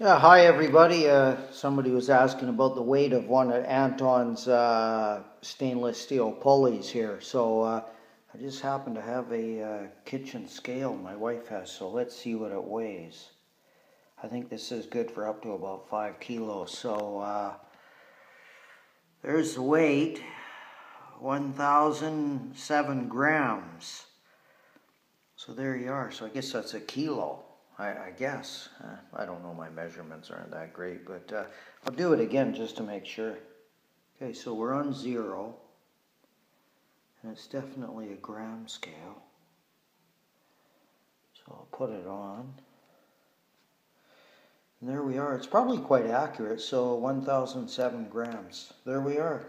Yeah, hi everybody. Uh, somebody was asking about the weight of one of Anton's uh, stainless steel pulleys here. So uh, I just happen to have a uh, kitchen scale my wife has, so let's see what it weighs. I think this is good for up to about five kilos. So uh, there's the weight, 1,007 grams. So there you are. So I guess that's a kilo. I, I guess. Uh, I don't know, my measurements aren't that great, but uh, I'll do it again just to make sure. Okay, so we're on zero, and it's definitely a gram scale. So I'll put it on. And there we are. It's probably quite accurate, so 1,007 grams. There we are.